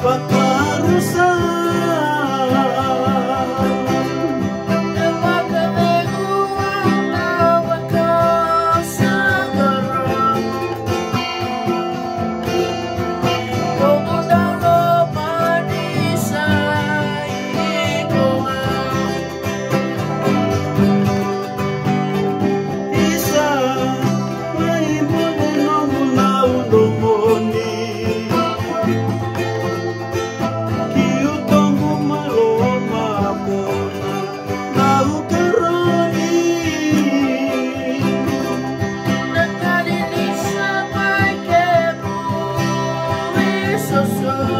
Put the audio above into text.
Iko na go